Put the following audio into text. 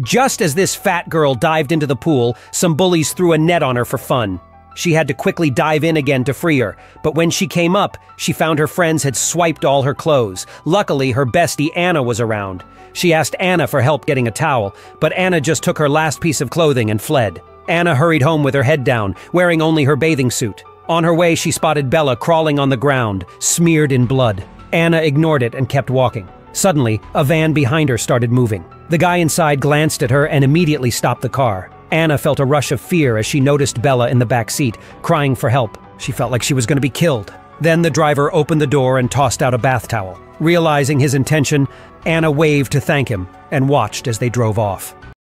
Just as this fat girl dived into the pool, some bullies threw a net on her for fun. She had to quickly dive in again to free her, but when she came up, she found her friends had swiped all her clothes. Luckily, her bestie Anna was around. She asked Anna for help getting a towel, but Anna just took her last piece of clothing and fled. Anna hurried home with her head down, wearing only her bathing suit. On her way, she spotted Bella crawling on the ground, smeared in blood. Anna ignored it and kept walking. Suddenly, a van behind her started moving. The guy inside glanced at her and immediately stopped the car. Anna felt a rush of fear as she noticed Bella in the back seat, crying for help. She felt like she was going to be killed. Then the driver opened the door and tossed out a bath towel. Realizing his intention, Anna waved to thank him and watched as they drove off.